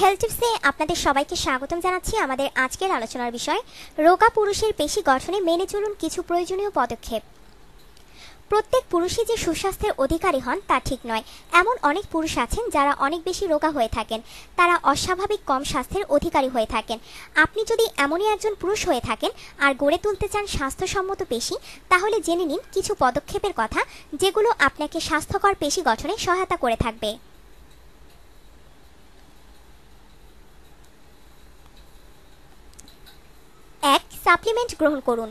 Health টিপসে আপনাদের সবাইকে স্বাগতম জানাচ্ছি আমাদের আজকের আলোচনার বিষয়, রোগা পুরুষের পেশি গঠনে মেনে চলুন কিছু প্রয়োজনীয় পদক্ষেপ। প্রত্যেক পুরুষই যে সুস্বাস্থ্যের অধিকারী হন তা ঠিক নয়। এমন অনেক পুরুষ আছেন যারা অনেক বেশি রোগা হয়ে থাকেন। তারা অস্বাভাবিক কম স্বাস্থ্যের অধিকারী হয়ে থাকেন। আপনি যদি এমনই একজন পুরুষ হয়ে থাকেন আর গড়ে তুলতে চান স্বাস্থ্যসম্মত পেশি, তাহলে জেনে নিন কিছু পদক্ষেপের কথা যেগুলো আপনাকে স্বাস্থ্যকর পেশি গঠনে সহায়তা করে থাকবে এক সাপ্লিমেন্ট গ্রহণ করুন।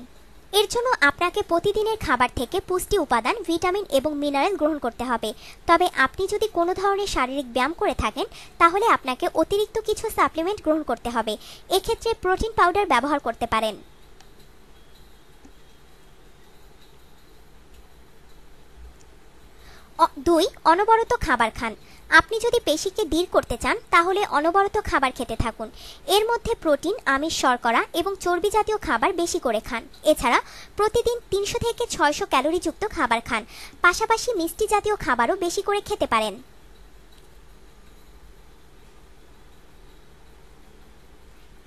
এর জন্য আপনাকে প্রতিদিনের খাবার থেকে পুষ্টি উপাদান, ভিটামিন এবং মিনারেল গ্রহণ করতে হবে। তবে আপনি যদি কোনো ধরনের শারীরিক ব্যায়াম করে থাকেন, তাহলে আপনাকে অতিরিক্ত কিছু সাপ্লিমেন্ট গ্রহণ করতে হবে। এক্ষেত্রে প্রোটিন পাউডার ব্যবহার করতে পারেন। দুই, অনবরত খাবার খান। আপনি যদি পেশিকে দৃঢ় করতে চান, তাহলে অনবরত খাবার খেতে থাকুন। এর মধ্যে প্রোটিন, আমিষ, শর্করা এবং চর্বি জাতীয় খাবার বেশি করে খান। এছাড়া প্রতিদিন তিনশো থেকে ছয়শো ক্যালোরিযুক্ত খাবার খান। পাশাপাশি মিষ্টি জাতীয় খাবারও বেশি করে খেতে পারেন।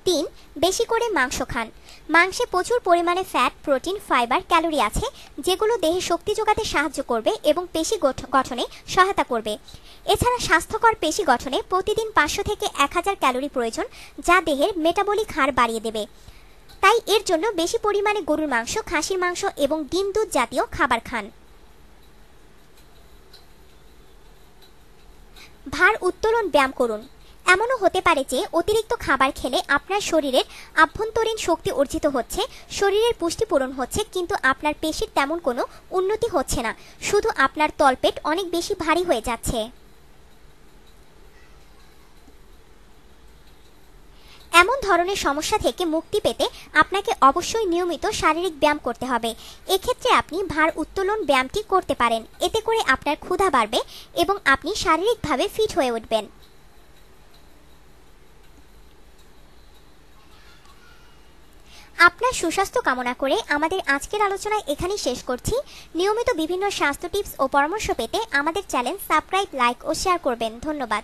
তিন, বেশি করে মাংস খান। মাংসে প্রচুর পরিমাণে ফ্যাট প্রোটিন ফাইবার ক্যালোরি আছে, যেগুলো দেহে শক্তি যোগাতে সাহায্য করবে এবং পেশি গঠনে সহায়তা করবে। এছাড়া স্বাস্থ্যকর পেশি গঠনে প্রতিদিন পাঁচশো থেকে এক হাজার ক্যালোরি প্রয়োজন, যা দেহের মেটাবলিক হার বাড়িয়ে দেবে। তাই এর জন্য বেশি পরিমাণে গরুর মাংস, খাসির মাংস এবং ডিম দুধ জাতীয় খাবার খান। ভার উত্তোলন ব্যায়াম করুন। এমনও হতে পারে যে অতিরিক্ত খাবার খেলে আপনার শরীরের আভ্যন্তরীণ শক্তি অর্জিত হচ্ছে, শরীরের পুষ্টি পূরণ হচ্ছে, কিন্তু আপনার পেশির তেমন কোনো উন্নতি হচ্ছে না। শুধু আপনার তলপেট অনেক বেশি ভারী হয়ে যাচ্ছে। এমন ধরনের সমস্যা থেকে মুক্তি পেতে আপনাকে অবশ্যই নিয়মিত শারীরিক ব্যায়াম করতে হবে। এক্ষেত্রে আপনি ভার উত্তোলন ব্যায়ামটি করতে পারেন। এতে করে আপনার ক্ষুধা বাড়বে এবং আপনি শারীরিকভাবে ফিট হয়ে উঠবেন। আপনার সুস্বাস্থ্য কামনা করে আমাদের আজকের আলোচনা এখানেই শেষ করছি। নিয়মিত বিভিন্ন স্বাস্থ্য টিপস ও পরামর্শ পেতে আমাদের চ্যানেল সাবস্ক্রাইব, লাইক ও শেয়ার করবেন। ধন্যবাদ।